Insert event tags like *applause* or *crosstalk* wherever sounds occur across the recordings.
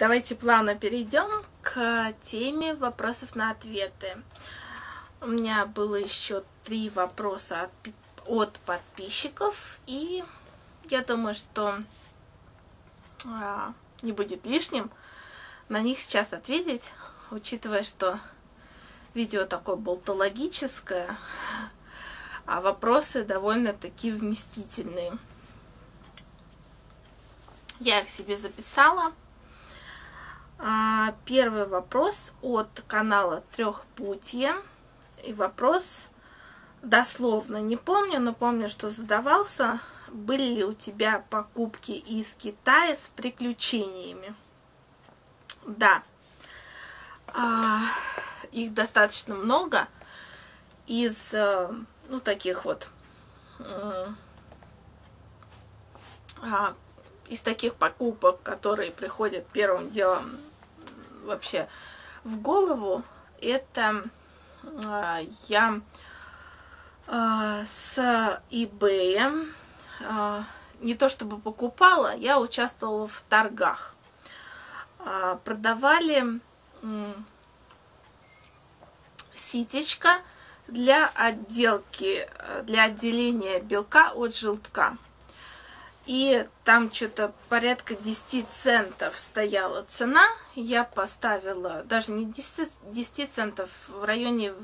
давайте плавно перейдем к теме вопросов на ответы. У меня было еще три вопроса от, от подписчиков, и я думаю, что а, не будет лишним на них сейчас ответить, учитывая, что видео такое болтологическое, а вопросы довольно-таки вместительные. Я их себе записала. А, первый вопрос от канала Трехпутье. И вопрос дословно не помню, но помню, что задавался. Были ли у тебя покупки из Китая с приключениями? Да. А, их достаточно много из, э, ну, таких вот, а, из таких покупок, которые приходят первым делом вообще в голову, это а, я а, с eBay не то чтобы покупала, я участвовала в торгах. Продавали ситечко для отделки, для отделения белка от желтка. И там что-то порядка 10 центов стояла цена. Я поставила, даже не 10, 10 центов, в районе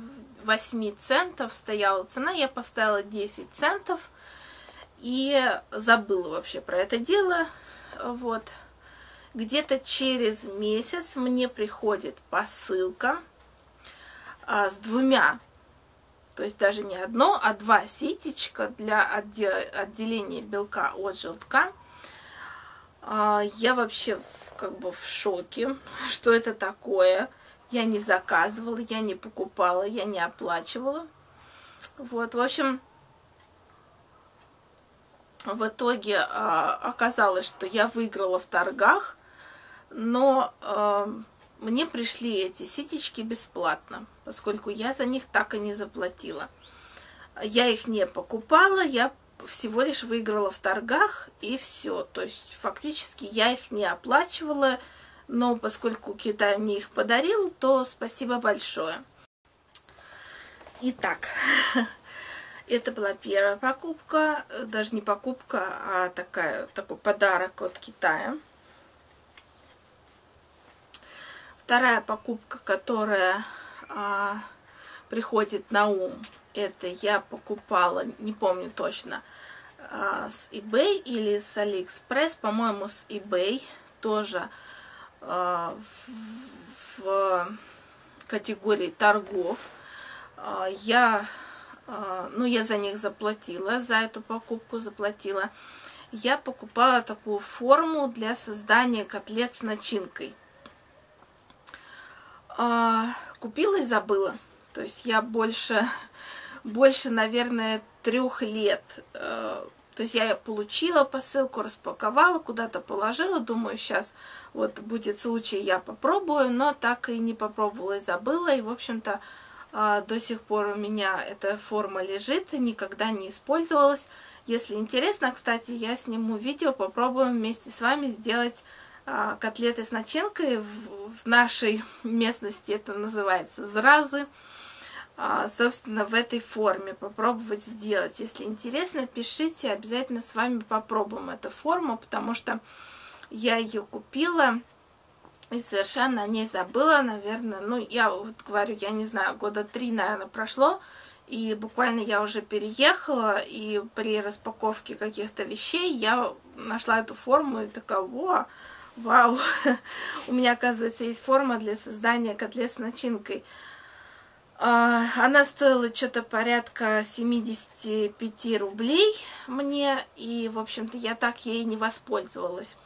8 центов стояла цена. Я поставила 10 центов и забыла вообще про это дело. Вот. Где-то через месяц мне приходит посылка а, с двумя то есть даже не одно, а два ситечка для отделения белка от желтка. А, я вообще как бы в шоке, *laughs* что это такое. Я не заказывала, я не покупала, я не оплачивала. Вот, в общем, в итоге а, оказалось, что я выиграла в торгах, но а, мне пришли эти ситечки бесплатно, поскольку я за них так и не заплатила. Я их не покупала, я всего лишь выиграла в торгах и все. То есть фактически я их не оплачивала, но поскольку Китай мне их подарил, то спасибо большое. Итак, *laughs* это была первая покупка, даже не покупка, а такая, такой подарок от Китая. Вторая покупка, которая а, приходит на ум, это я покупала, не помню точно, а, с eBay или с AliExpress, по-моему, с eBay, тоже а, в, в категории торгов. А, я, а, ну, я за них заплатила, за эту покупку заплатила. Я покупала такую форму для создания котлет с начинкой – а, купила и забыла. То есть я больше, больше, наверное, трех лет. Э, то есть я получила посылку, распаковала, куда-то положила. Думаю, сейчас вот будет случай, я попробую, но так и не попробовала и забыла. И, в общем-то, а, до сих пор у меня эта форма лежит, никогда не использовалась. Если интересно, кстати, я сниму видео, попробуем вместе с вами сделать котлеты с начинкой. В нашей местности это называется зразы. А, собственно, в этой форме попробовать сделать. Если интересно, пишите, обязательно с вами попробуем эту форму, потому что я ее купила и совершенно о ней забыла, наверное, ну, я вот говорю, я не знаю, года три, наверное, прошло, и буквально я уже переехала, и при распаковке каких-то вещей я нашла эту форму и такая, во, Вау! *laughs* У меня, оказывается, есть форма для создания котлет с начинкой. А, она стоила что-то порядка 75 рублей мне, и, в общем-то, я так ей не воспользовалась.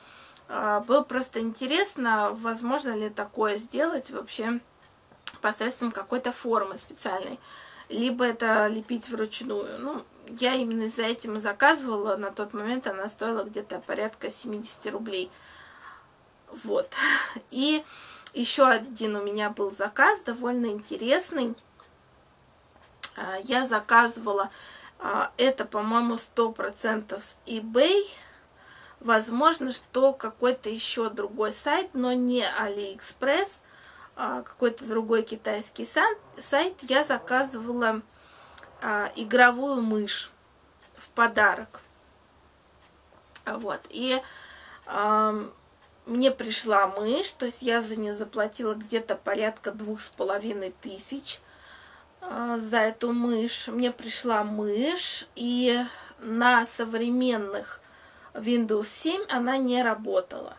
А, было просто интересно, возможно ли такое сделать вообще посредством какой-то формы специальной. Либо это лепить вручную. Ну, я именно за этим и заказывала. На тот момент она стоила где-то порядка 70 рублей. Вот. *laughs* И еще один у меня был заказ, довольно интересный. А, я заказывала а, это, по-моему, 100% с eBay. Возможно, что какой-то еще другой сайт, но не AliExpress, а какой-то другой китайский сайт, я заказывала игровую мышь в подарок. Вот. И мне пришла мышь, то есть я за нее заплатила где-то порядка двух с половиной тысяч э, за эту мышь. Мне пришла мышь, и на современных Windows 7 она не работала.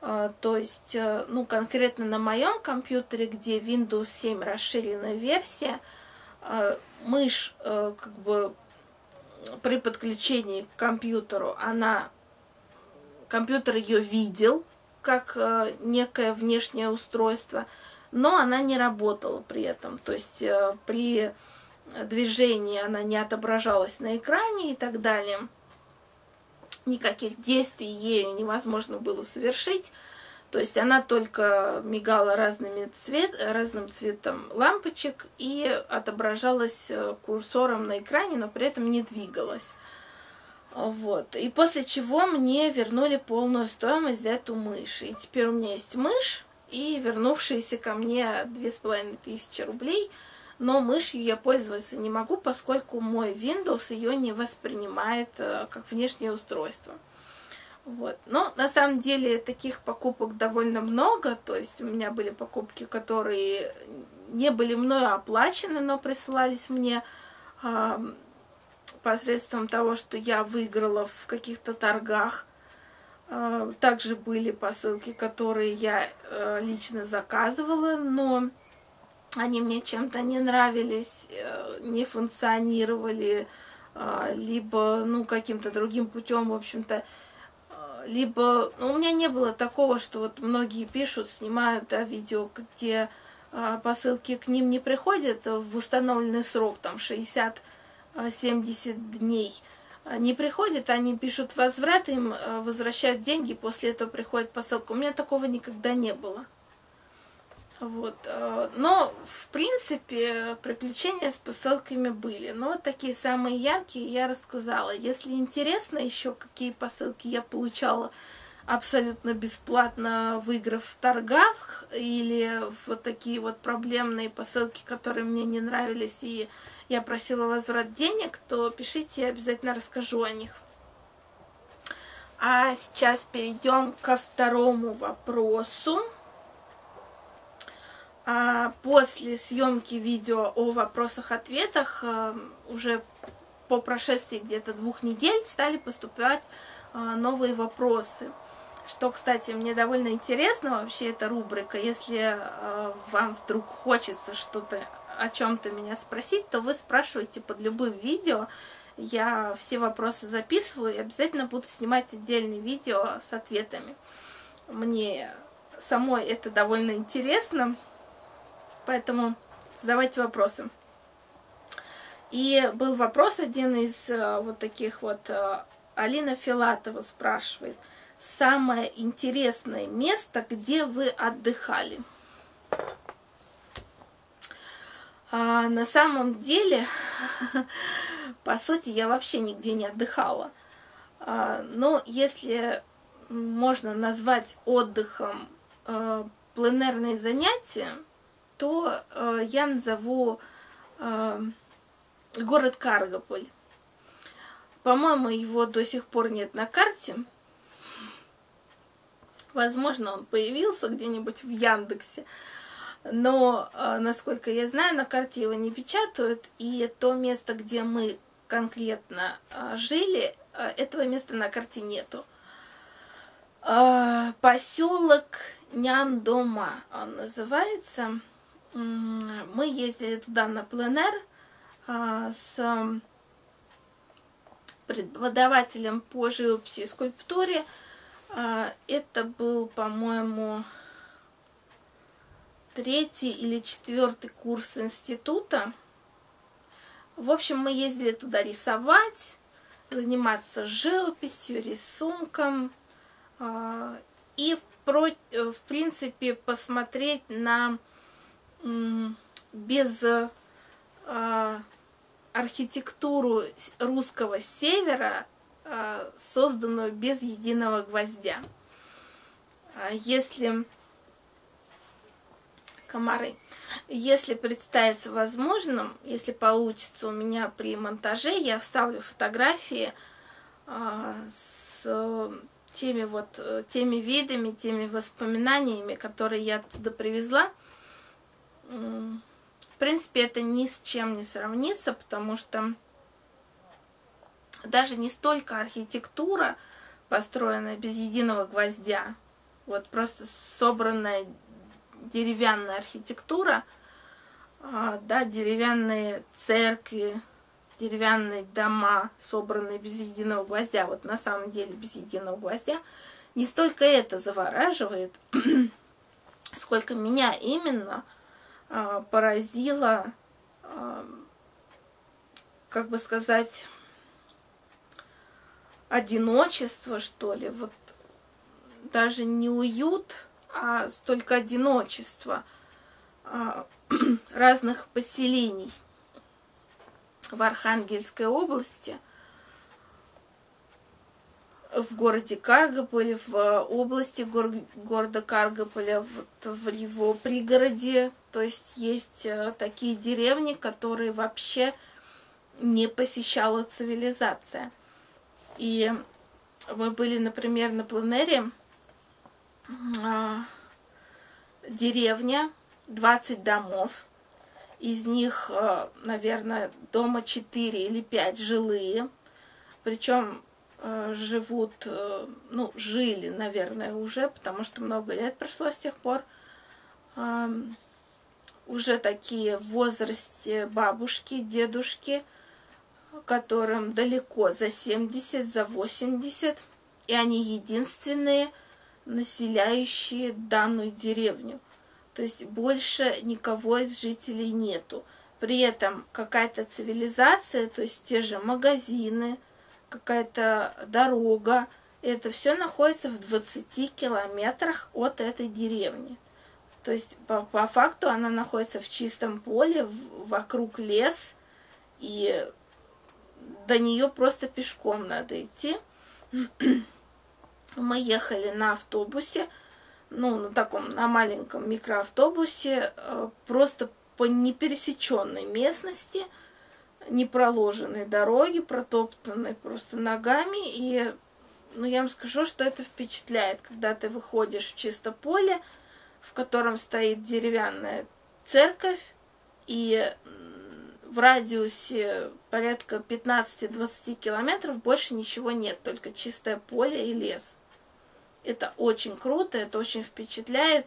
Uh, то есть, uh, ну, конкретно на моем компьютере, где Windows 7 расширенная версия, мышь как бы при подключении к компьютеру, она, компьютер ее видел как некое внешнее устройство, но она не работала при этом. То есть при движении она не отображалась на экране и так далее никаких действий ею невозможно было совершить. То есть она только мигала разными цвет, разным цветом лампочек и отображалась э, курсором на экране, но при этом не двигалась. Вот. И после чего мне вернули полную стоимость за эту мышь. И теперь у меня есть мышь и вернувшиеся ко мне две с половиной тысячи рублей – но мышью я пользоваться не могу, поскольку мой Windows ее не воспринимает э, как внешнее устройство. Вот. Но на самом деле таких покупок довольно много, то есть у меня были покупки, которые не были мною оплачены, но присылались мне посредством того, что я выиграла в каких-то торгах. Э, также были посылки, которые я э, лично заказывала, но они мне чем-то не нравились, э, не функционировали, либо, ну, каким-то другим путем, в общем-то, либо, ну, у меня не было такого, что вот многие пишут, снимают, да, видео, где посылки к ним не приходят в установленный срок, там, 60-70 дней, не приходят, они пишут возврат, им возвращают деньги, после этого приходит посылка. У меня такого никогда не было. Вот. Э, но, в принципе, приключения с посылками были. Но вот такие самые яркие я рассказала. Если интересно еще, какие посылки я получала абсолютно бесплатно, выиграв в торгах, или вот такие вот проблемные посылки, которые мне не нравились, и я просила возврат денег, то пишите, я обязательно расскажу о них. А сейчас перейдем ко второму вопросу. А после съемки видео о вопросах-ответах э, уже по прошествии где-то двух недель стали поступать э, новые вопросы. Что, кстати, мне довольно интересно вообще эта рубрика. Если э, вам вдруг хочется что-то о чем-то меня спросить, то вы спрашиваете под любым видео. Я все вопросы записываю и обязательно буду снимать отдельные видео с ответами. Мне самой это довольно интересно. Поэтому задавайте вопросы. И был вопрос один из э, вот таких вот. Э, Алина Филатова спрашивает. Самое интересное место, где вы отдыхали? А на самом деле, *laughs* по сути, я вообще нигде не отдыхала. А, но если можно назвать отдыхом э, пленерные занятия, то э, я назову э, город Каргополь. По-моему, его до сих пор нет на карте. Возможно, он появился где-нибудь в Яндексе. Но, э, насколько я знаю, на карте его не печатают. И то место, где мы конкретно э, жили, э, этого места на карте нету. Поселок Няндома он называется мы ездили туда на пленер а, с преподавателем по живописи и скульптуре. А, это был, по-моему, третий или четвертый курс института. В общем, мы ездили туда рисовать, заниматься живописью, рисунком а, и, в принципе, посмотреть на без э, архитектуру русского севера э, созданную без единого гвоздя. А если комары, если представится возможным, если получится у меня при монтаже, я вставлю фотографии а, с теми вот теми видами, теми воспоминаниями, которые я туда привезла. В принципе, это ни с чем не сравнится, потому что даже не столько архитектура, построенная без единого гвоздя, вот просто собранная деревянная архитектура, а, да, деревянные церкви, деревянные дома, собранные без единого гвоздя, вот на самом деле без единого гвоздя, не столько это завораживает, *clears throat* сколько меня именно а, поразило, а, как бы сказать, одиночество, что ли, вот даже не уют, а столько одиночества а, *clears throat* разных поселений в Архангельской области, в городе Каргополе, в области гор города Каргополя, вот в его пригороде. То есть есть э, такие деревни, которые вообще не посещала цивилизация. И мы были, например, на пленере, а, деревня, 20 домов, из них, а, наверное, дома 4 или 5 жилые, причем а, живут, ну, жили, наверное, уже, потому что много лет прошло с тех пор, уже такие в возрасте бабушки, дедушки – которым далеко за 70, за 80, и они единственные населяющие данную деревню. То есть больше никого из жителей нету. При этом какая-то цивилизация, то есть те же магазины, какая-то дорога, это все находится в 20 километрах от этой деревни. То есть по, по факту она находится в чистом поле, в, вокруг лес, и до нее просто пешком надо идти. Мы ехали на автобусе, ну, на таком, на маленьком микроавтобусе, э, просто по непересеченной местности, не проложенной дороги, протоптанной просто ногами. И, ну, я вам скажу, что это впечатляет, когда ты выходишь в чисто поле, в котором стоит деревянная церковь, и в радиусе порядка 15-20 километров больше ничего нет, только чистое поле и лес. Это очень круто, это очень впечатляет.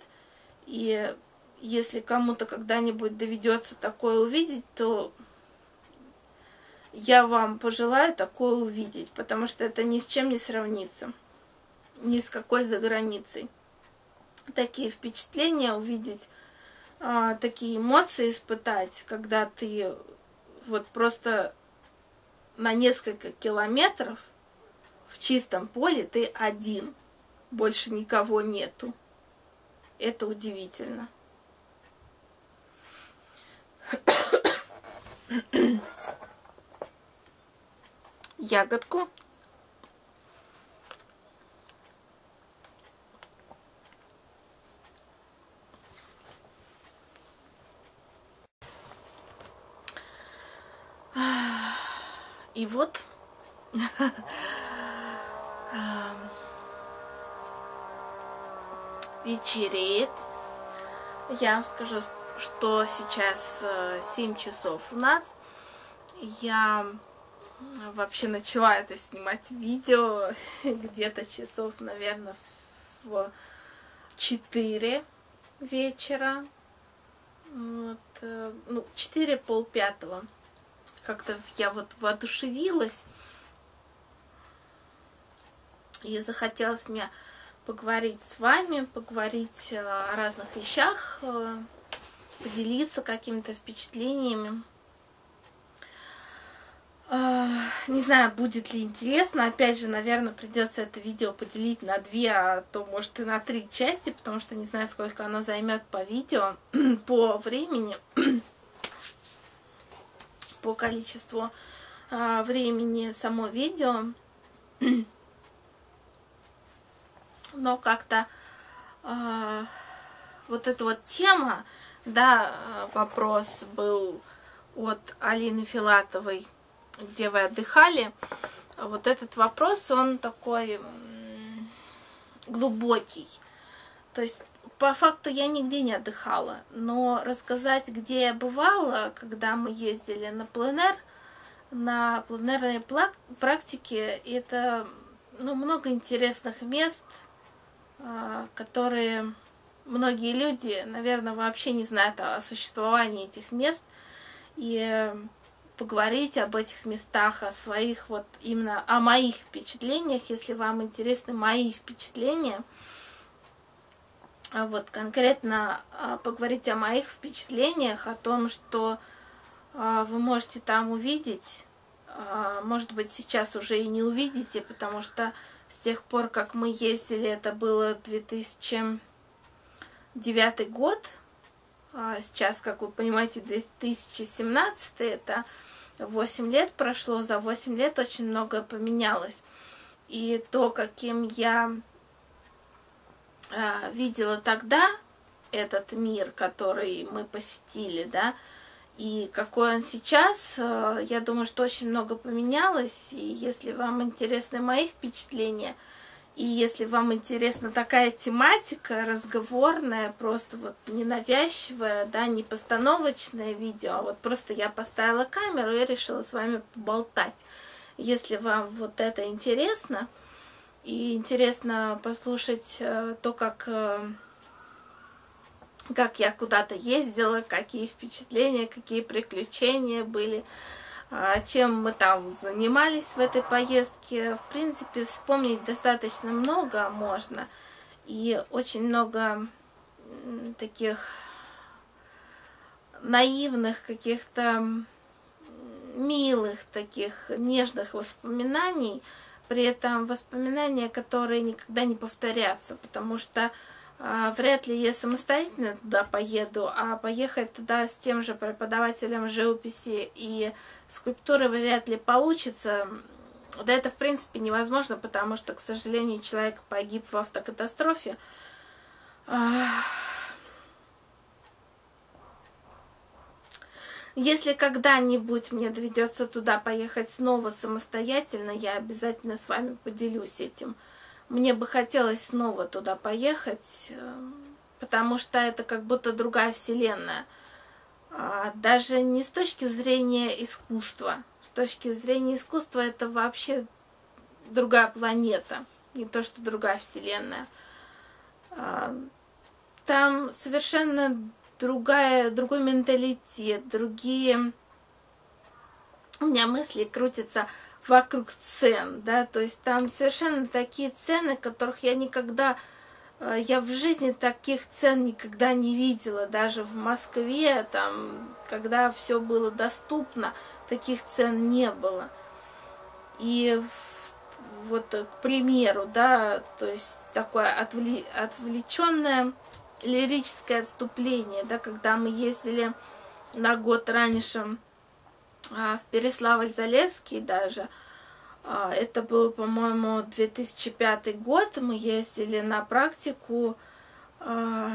И если кому-то когда-нибудь доведется такое увидеть, то я вам пожелаю такое увидеть, потому что это ни с чем не сравнится, ни с какой за границей. Такие впечатления увидеть, а, такие эмоции испытать, когда ты вот просто на несколько километров в чистом поле ты один, больше никого нету. Это удивительно. Ягодку И вот *laughs* вечереет. Я вам скажу, что сейчас 7 э, часов у нас. Я вообще начала это снимать видео *laughs* где-то часов, наверное, в 4 вечера. Вот, э, ну, 4 пол пятого как-то я вот воодушевилась. И захотелось мне поговорить с вами, поговорить э, о разных вещах, э, поделиться какими-то впечатлениями. Э, не знаю, будет ли интересно. Опять же, наверное, придется это видео поделить на две, а то, может, и на три части, потому что не знаю, сколько оно займет по видео, *clears throat* по времени *clears throat* по количеству времени само видео. *clears throat* Но как-то э, вот эта вот тема, да, вопрос был от Алины Филатовой, где вы отдыхали. Вот этот вопрос, он такой глубокий. То есть по факту я нигде не отдыхала, но рассказать, где я бывала, когда мы ездили на пленер, на пленерной практике, это ну, много интересных мест, которые многие люди, наверное, вообще не знают о существовании этих мест. И поговорить об этих местах, о своих вот именно о моих впечатлениях, если вам интересны мои впечатления – а вот конкретно а, поговорить о моих впечатлениях, о том, что а, вы можете там увидеть. Может быть, сейчас уже и не увидите, потому что с тех пор, как мы ездили, это было 2009 год, а сейчас, как вы понимаете, 2017, это 8 лет прошло, за 8 лет очень многое поменялось. И то, каким я Э, видела тогда этот мир, который мы посетили, да, и какой он сейчас, э, я думаю, что очень много поменялось. И если вам интересны мои впечатления, и если вам интересна такая тематика разговорная, просто вот ненавязчивая, да, не постановочное видео, а вот просто я поставила камеру и решила с вами поболтать. Если вам вот это интересно, и интересно послушать э, то, как, э, как я куда-то ездила, какие впечатления, какие приключения были, а, чем мы там занимались в этой поездке. В принципе, вспомнить достаточно много можно. И очень много таких наивных каких-то милых таких нежных воспоминаний – при этом воспоминания, которые никогда не повторятся, потому что вряд ли я самостоятельно туда поеду, а поехать туда с тем же преподавателем живописи и скульптуры вряд ли получится. Да это в принципе невозможно, потому что, к сожалению, человек погиб в автокатастрофе. Если когда-нибудь мне доведется туда поехать снова самостоятельно, я обязательно с вами поделюсь этим. Мне бы хотелось снова туда поехать, эм, потому что это как будто другая вселенная. А, даже не с точки зрения искусства. С точки зрения искусства это вообще другая планета, не то что другая вселенная. А, там совершенно другая, другой менталитет, другие... У меня мысли крутятся вокруг цен, да, то есть там совершенно такие цены, которых я никогда, э, я в жизни таких цен никогда не видела, даже в Москве, там, когда все было доступно, таких цен не было. И вот, к примеру, да, то есть такое отвле, отвлеченное лирическое отступление, да, когда мы ездили на год раньше в Переславль-Залесский даже. А, это был, по-моему, 2005 год. Мы ездили на практику. А,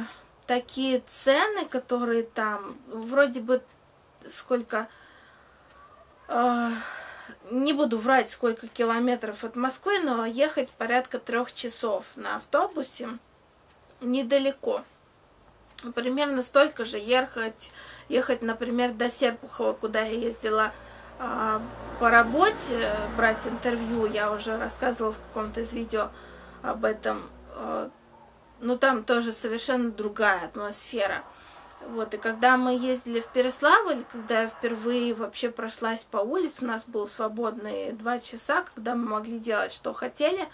такие цены, которые там, вроде бы сколько... Не буду врать, сколько километров от Москвы, но ехать порядка трех часов на автобусе недалеко примерно столько же ехать, ехать, например, до Серпухова, куда я ездила э, по работе, брать интервью, я уже рассказывала в каком-то из видео об этом. Э, ну, там тоже совершенно другая атмосфера. Вот, и когда мы ездили в Переславль, когда я впервые вообще прошлась по улице, у нас было свободные два часа, когда мы могли делать, что хотели.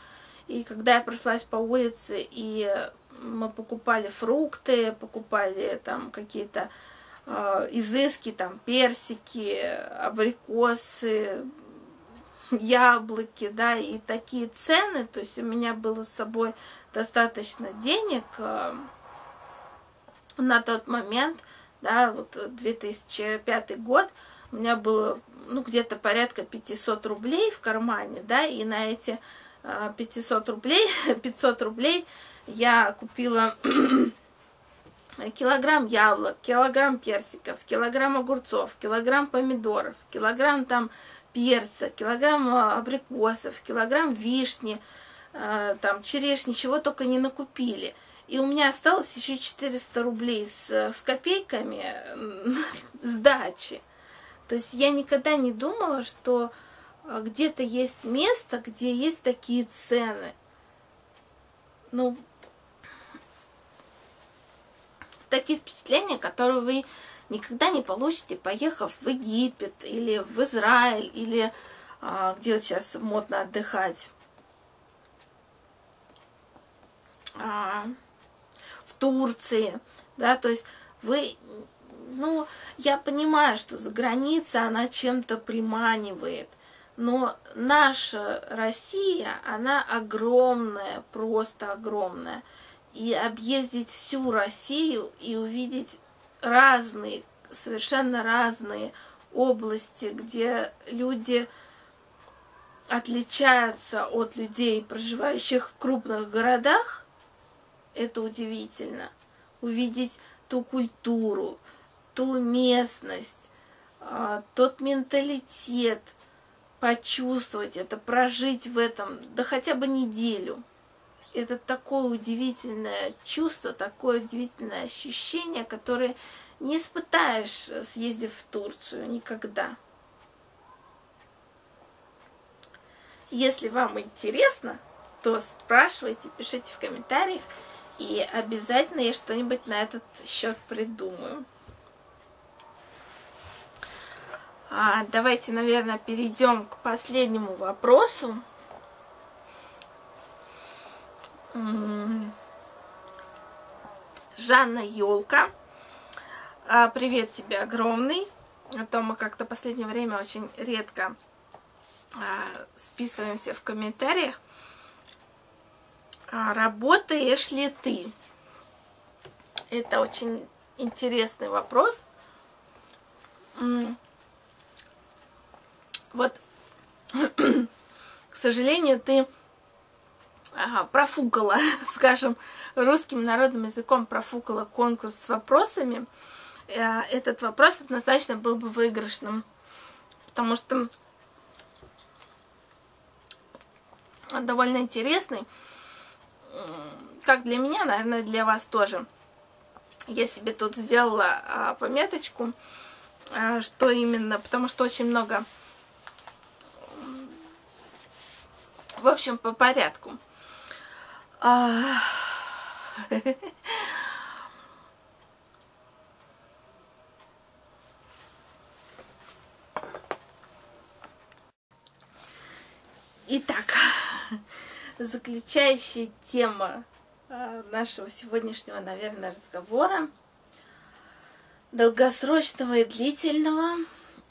И когда я прошлась по улице и мы покупали фрукты, покупали там какие-то э, изыски, там персики, абрикосы, яблоки, да, и такие цены, то есть у меня было с собой достаточно денег э, на тот момент, да, вот 2005 год, у меня было ну, где-то порядка 500 рублей в кармане, да, и на эти 500 рублей, *laughs* 500 рублей я купила *clears throat* килограмм яблок, килограмм персиков, килограмм огурцов, килограмм помидоров, килограмм там перца, килограмм абрикосов, килограмм вишни, э, там черешни, чего только не накупили. И у меня осталось еще 400 рублей с, с копейками *laughs* сдачи. То есть я никогда не думала, что где-то есть место, где есть такие цены. Ну, такие впечатления, которые вы никогда не получите, поехав в Египет или в Израиль, или а, где вот сейчас модно отдыхать. А, в Турции, да, то есть вы, ну, я понимаю, что за граница она чем-то приманивает, но наша Россия, она огромная, просто огромная и объездить всю Россию и увидеть разные, совершенно разные области, где люди отличаются от людей, проживающих в крупных городах, это удивительно. Увидеть ту культуру, ту местность, а, тот менталитет, почувствовать это, прожить в этом, да хотя бы неделю – это такое удивительное чувство, такое удивительное ощущение, которое не испытаешь, съездив в Турцию, никогда. Если вам интересно, то спрашивайте, пишите в комментариях, и обязательно я что-нибудь на этот счет придумаю. А, давайте, наверное, перейдем к последнему вопросу. Жанна Елка. А, привет тебе огромный. А то мы как-то последнее время очень редко а, списываемся в комментариях. Работаешь ли ты? Это очень интересный вопрос. Вот, *clears throat* к сожалению, ты ага, профукала, *laughs* скажем, русским народным языком профукала конкурс с вопросами, э, этот вопрос однозначно был бы выигрышным. Потому что он довольно интересный. Как для меня, наверное, для вас тоже. Я себе тут сделала а, пометочку, а, что именно, потому что очень много... В общем, по порядку. А... Итак, заключающая тема а, нашего сегодняшнего, наверное, разговора долгосрочного и длительного.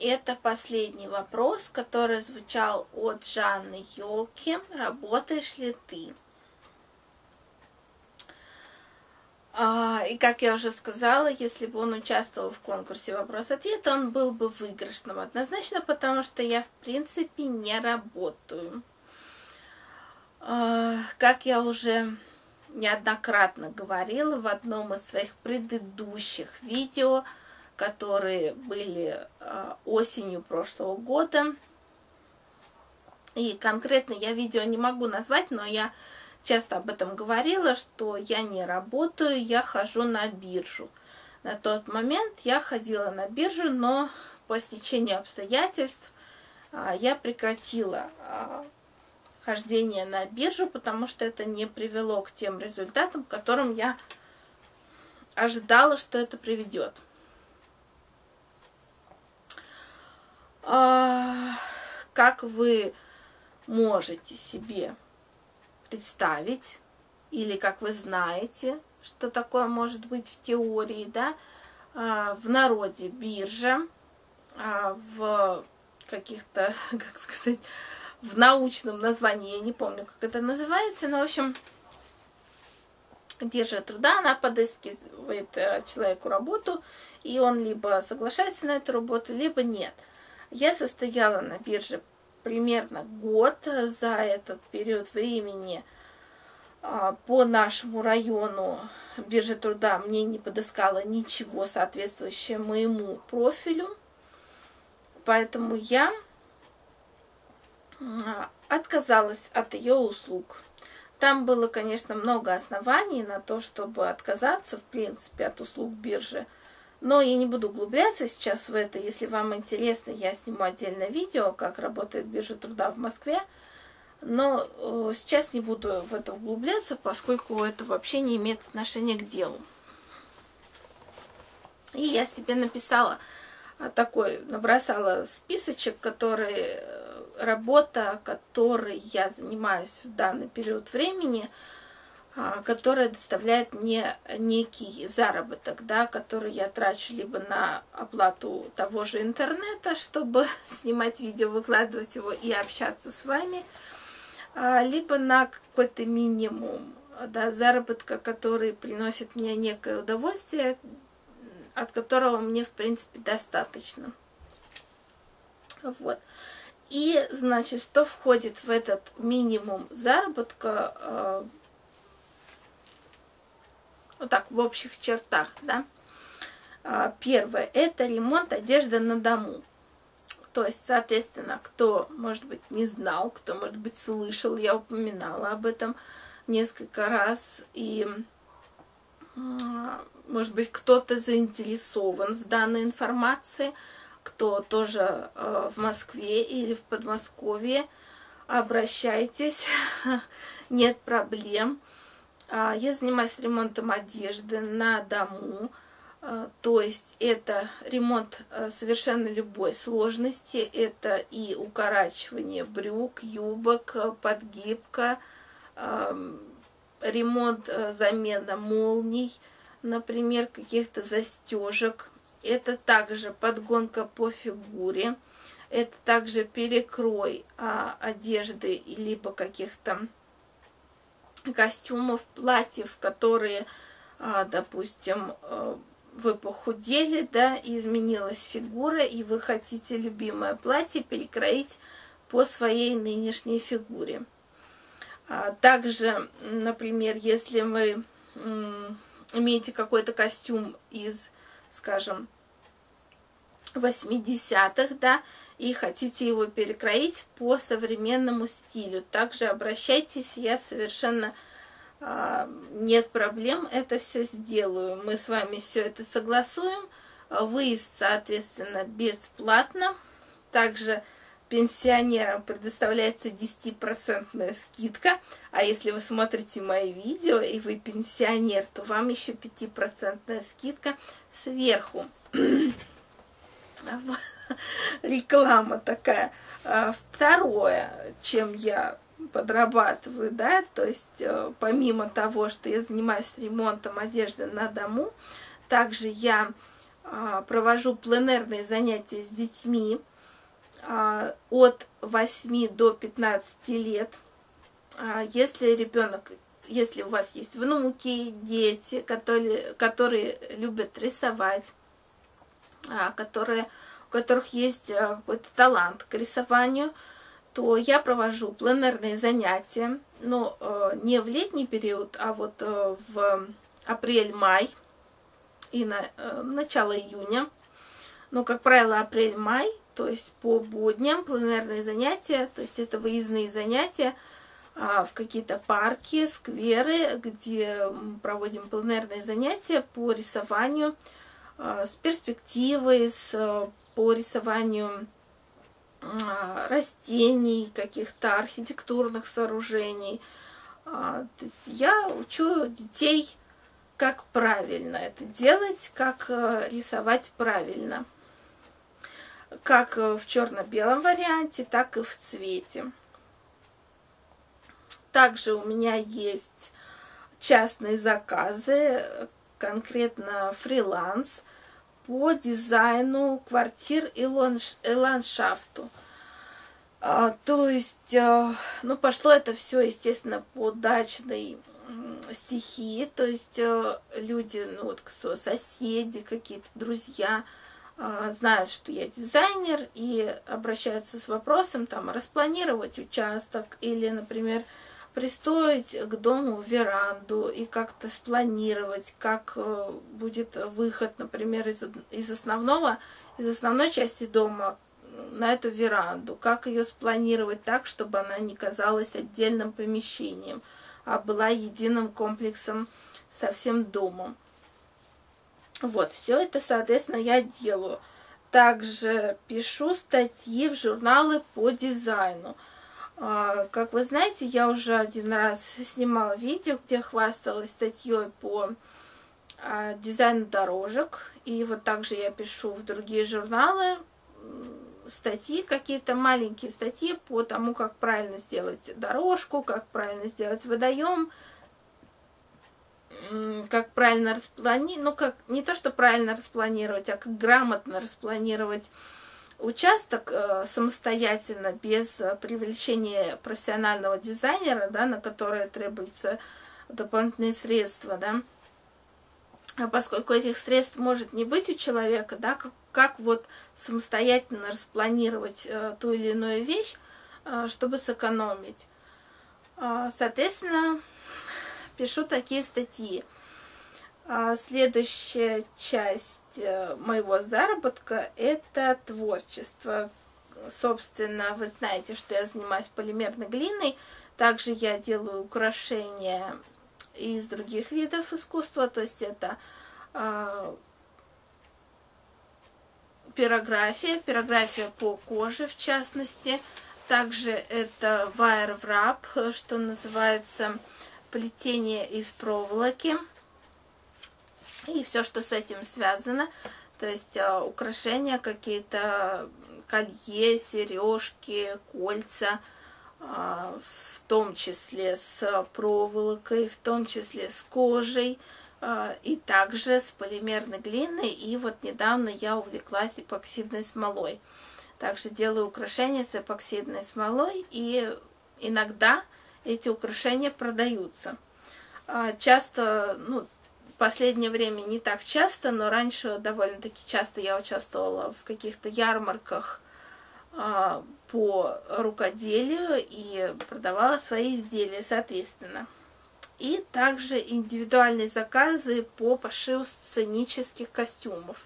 Это последний вопрос, который звучал от Жанны Ёлки. Работаешь ли ты? А, и как я уже сказала, если бы он участвовал в конкурсе вопрос-ответ, он был бы выигрышным однозначно, потому что я в принципе не работаю. А, как я уже неоднократно говорила в одном из своих предыдущих видео, которые были а, осенью прошлого года, и конкретно я видео не могу назвать, но я часто об этом говорила, что я не работаю, я хожу на биржу. На тот момент я ходила на биржу, но по стечению обстоятельств а, я прекратила а, хождение на биржу, потому что это не привело к тем результатам, к которым я ожидала, что это приведет. Как вы можете себе представить, или как вы знаете, что такое может быть в теории, да, а, в народе биржа, а, в каких-то, *laughs* как сказать, в научном названии, я не помню, как это называется, но, в общем, биржа труда, она подыскивает э, человеку работу, и он либо соглашается на эту работу, либо нет. Я состояла на бирже примерно год. За этот период времени а, по нашему району биржа труда мне не подыскала ничего соответствующее моему профилю. Поэтому я а, отказалась от ее услуг. Там было, конечно, много оснований на то, чтобы отказаться, в принципе, от услуг биржи. Но я не буду углубляться сейчас в это. Если вам интересно, я сниму отдельное видео, как работает биржа труда в Москве. Но э, сейчас не буду в это углубляться, поскольку это вообще не имеет отношения к делу. И я себе написала а, такой, набросала списочек, который э, работа, которой я занимаюсь в данный период времени, которая доставляет мне некий заработок, да, который я трачу либо на оплату того же интернета, *laughs* чтобы *laughs* снимать видео, выкладывать его и общаться с вами, а, либо на какой-то минимум да, заработка, который приносит мне некое удовольствие, от которого мне, в принципе, достаточно. Вот. И, значит, что входит в этот минимум заработка, вот так, в общих чертах, да. Э, первое – это ремонт одежды на дому. То есть, соответственно, кто, может быть, не знал, кто, может быть, слышал, я упоминала об этом несколько раз, и, может быть, кто-то заинтересован в данной информации, кто тоже э, в Москве или в Подмосковье, обращайтесь, *laughs* нет проблем. А, я занимаюсь ремонтом одежды на дому, а, то есть это ремонт а, совершенно любой сложности. Это и укорачивание брюк, юбок, подгибка, ремонт, замена молний, например, каких-то застежек. Это также подгонка по фигуре. Это также перекрой одежды либо каких-то костюмов, платьев, которые, допустим, вы похудели, да, и изменилась фигура, и вы хотите любимое платье перекроить по своей нынешней фигуре. А также, например, если вы имеете какой-то костюм из, скажем, 80-х, да, и хотите его перекроить по современному стилю. Также обращайтесь, я совершенно а, нет проблем, это все сделаю. Мы с вами все это согласуем. Выезд, соответственно, бесплатно. Также пенсионерам предоставляется 10% скидка. А если вы смотрите мои видео и вы пенсионер, то вам еще 5% скидка сверху. *clears throat* Реклама такая. А, второе, чем я подрабатываю, да, то есть э, помимо того, что я занимаюсь ремонтом одежды на дому, также я а, провожу пленерные занятия с детьми а, от 8 до 15 лет. Если ребенок, если у вас есть внуки, дети, которые, которые любят рисовать, которые, у которых есть э, какой-то талант к рисованию, то я провожу пленерные занятия, но э, не в летний период, а вот э, в апрель-май и на э, начало июня. Но, как правило, апрель-май, то есть по будням пленерные занятия, то есть это выездные занятия э, в какие-то парки, скверы, где проводим пленерные занятия по рисованию э, с перспективой, с, э, по рисованию а, растений, каких-то архитектурных сооружений. А, я учу детей, как правильно это делать, как э, рисовать правильно. Как в черно-белом варианте, так и в цвете. Также у меня есть частные заказы, конкретно фриланс – по дизайну квартир и, ланш, и ландшафту. А, то есть, а, ну, пошло это все, естественно, по дачной стихии, то есть а, люди, ну, вот соседи, какие-то друзья э, знают, что я дизайнер и обращаются с вопросом там распланировать участок или, например, пристроить к дому веранду и как-то спланировать, как э, будет выход, например, из, из основного, из основной части дома на эту веранду, как ее спланировать так, чтобы она не казалась отдельным помещением, а была единым комплексом со всем домом. Вот, все это, соответственно, я делаю. Также пишу статьи в журналы по дизайну. А, как вы знаете, я уже один раз снимала видео, где хвасталась статьей по а, дизайну дорожек. И вот также я пишу в другие журналы статьи, какие-то маленькие статьи по тому, как правильно сделать дорожку, как правильно сделать водоем, как правильно распланировать, ну как не то, что правильно распланировать, а как грамотно распланировать участок э, самостоятельно, без э, привлечения профессионального дизайнера, да, на которое требуются дополнительные средства, да. А поскольку этих средств может не быть у человека, да, как, как вот самостоятельно распланировать э, ту или иную вещь, э, чтобы сэкономить. Э, соответственно, пишу такие статьи. А следующая часть э, моего заработка – это творчество. Собственно, вы знаете, что я занимаюсь полимерной глиной. Также я делаю украшения из других видов искусства, то есть это э, пирография, пирография по коже в частности. Также это wire wrap, что называется плетение из проволоки и все, что с этим связано. То есть э, украшения какие-то, колье, сережки, кольца, э, в том числе с проволокой, в том числе с кожей, э, и также с полимерной глиной. И вот недавно я увлеклась эпоксидной смолой. Также делаю украшения с эпоксидной смолой, и иногда эти украшения продаются. Часто, ну, последнее время не так часто, но раньше довольно-таки часто я участвовала в каких-то ярмарках а, по рукоделию и продавала свои изделия, соответственно. И также индивидуальные заказы по пошиву сценических костюмов.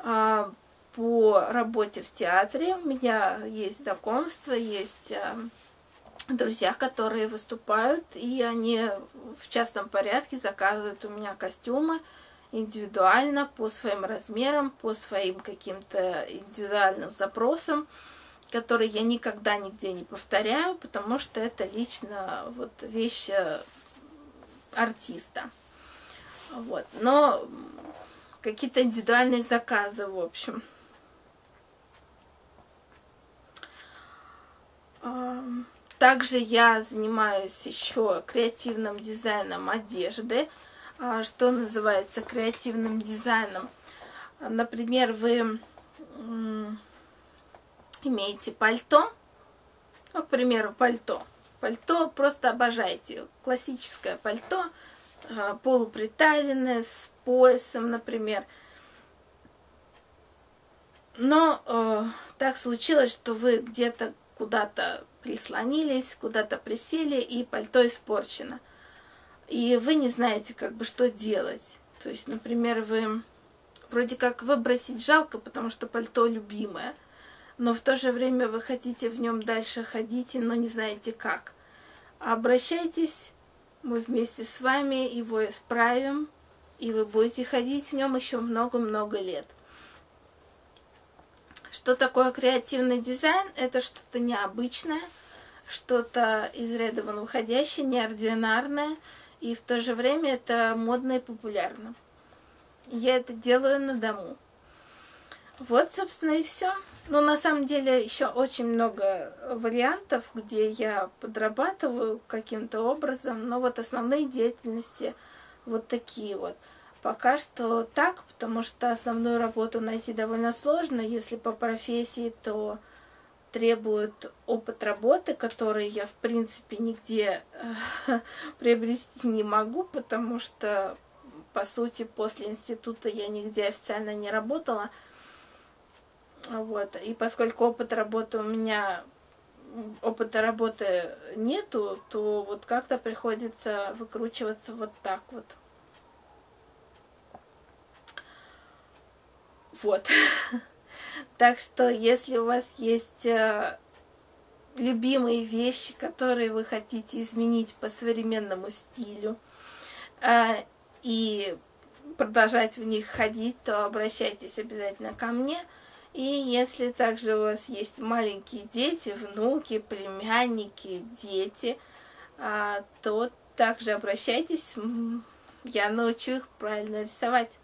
А, по работе в театре у меня есть знакомство, есть а, друзья, которые выступают, и они в частном порядке заказывают у меня костюмы индивидуально по своим размерам, по своим каким-то индивидуальным запросам, которые я никогда нигде не повторяю, потому что это лично вот вещь э, артиста. Вот. Но какие-то индивидуальные заказы, в общем. Также я занимаюсь еще креативным дизайном одежды, а, что называется креативным дизайном. Например, вы имеете пальто, ну, к примеру, пальто. Пальто просто обожаете. Классическое пальто, а, полуприталенное, с поясом, например. Но э, так случилось, что вы где-то куда-то прислонились, куда-то присели, и пальто испорчено. И вы не знаете, как бы, что делать. То есть, например, вы вроде как выбросить жалко, потому что пальто любимое, но в то же время вы хотите в нем дальше ходить, но не знаете как. Обращайтесь, мы вместе с вами его исправим, и вы будете ходить в нем еще много-много лет. Что такое креативный дизайн? Это что-то необычное, что-то из ряда вон выходящее, неординарное, и в то же время это модно и популярно. Я это делаю на дому. Вот, собственно, и все. Но на самом деле еще очень много вариантов, где я подрабатываю каким-то образом, но вот основные деятельности вот такие вот. Пока что так, потому что основную работу найти довольно сложно. Если по профессии, то требует опыт работы, который я, в принципе, нигде э, *laughs* приобрести не могу, потому что, по сути, после института я нигде официально не работала. Вот. И поскольку опыт работы у меня опыта работы нету, то вот как-то приходится выкручиваться вот так вот. Вот. *laughs* Так что, если у вас есть э, любимые вещи, которые вы хотите изменить по современному стилю, э, и продолжать в них ходить, то обращайтесь обязательно ко мне. И если также у вас есть маленькие дети, внуки, племянники, дети, э, то также обращайтесь, я научу их правильно рисовать.